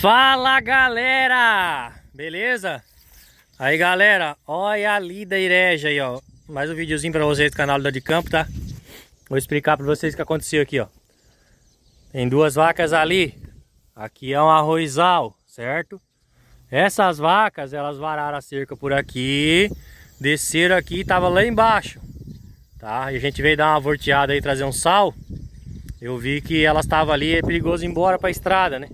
Fala galera, beleza? Aí galera, olha ali da Ireja aí ó, mais um videozinho pra vocês do canal do de Campo, tá? Vou explicar pra vocês o que aconteceu aqui ó Tem duas vacas ali, aqui é um arrozal, certo? Essas vacas, elas vararam a cerca por aqui, desceram aqui e tava lá embaixo Tá? E a gente veio dar uma volteada aí, trazer um sal Eu vi que elas estavam ali, é perigoso ir embora pra estrada, né?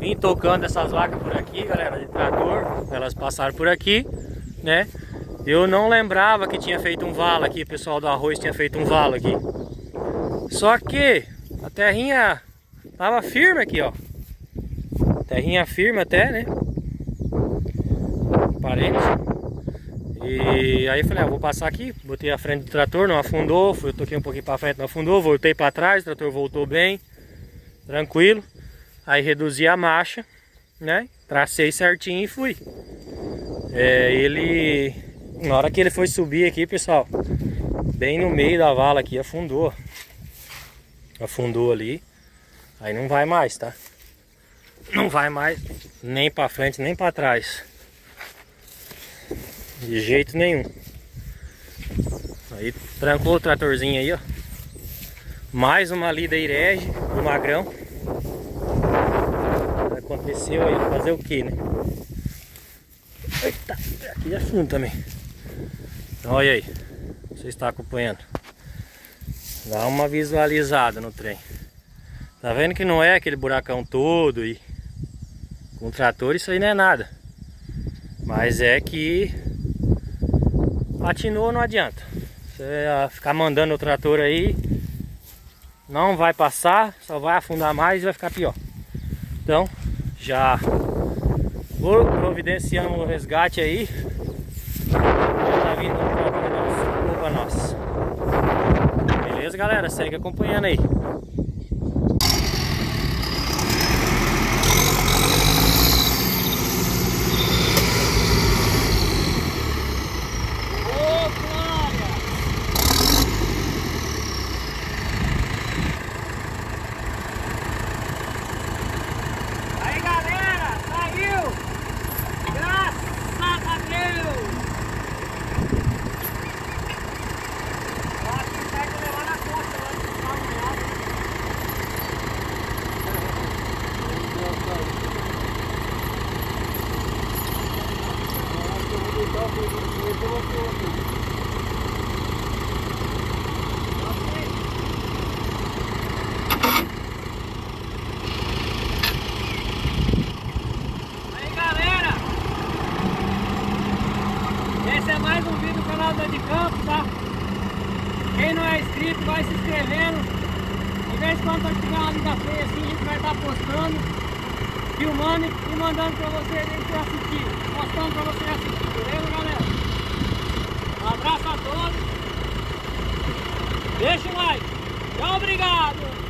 Vim tocando essas vacas por aqui, galera, de trator. Elas passaram por aqui, né? Eu não lembrava que tinha feito um valo aqui, o pessoal do arroz tinha feito um valo aqui. Só que a terrinha tava firme aqui, ó. Terrinha firme até, né? Parente. E aí falei, ah, vou passar aqui, botei a frente do trator, não afundou, fui, eu toquei um pouquinho para frente, não afundou, voltei para trás, o trator voltou bem, tranquilo. Aí reduzi a marcha, né? Tracei certinho e fui. É, ele... Na hora que ele foi subir aqui, pessoal, bem no meio da vala aqui, afundou. Afundou ali. Aí não vai mais, tá? Não vai mais nem pra frente, nem pra trás. De jeito nenhum. Aí trancou o tratorzinho aí, ó. Mais uma lida irege do magrão aconteceu aí, fazer o que, né? Eita, aqui é fundo também. Olha aí, você está acompanhando. Dá uma visualizada no trem. Tá vendo que não é aquele buracão todo e com trator isso aí não é nada. Mas é que patinou não adianta. Você ficar mandando o trator aí não vai passar, só vai afundar mais e vai ficar pior. Então, já vou providenciando o resgate aí. Já tá vindo para nós. Beleza, galera? Segue acompanhando aí. Esse é mais um vídeo do canal do de Campo, tá? Quem não é inscrito vai se inscrevendo. De vez em quando tiver uma liga feia assim, a gente vai estar postando, filmando e mandando pra vocês assistir. Postando pra vocês assistir, beleza galera? Um abraço a todos. Deixa o like. Obrigado.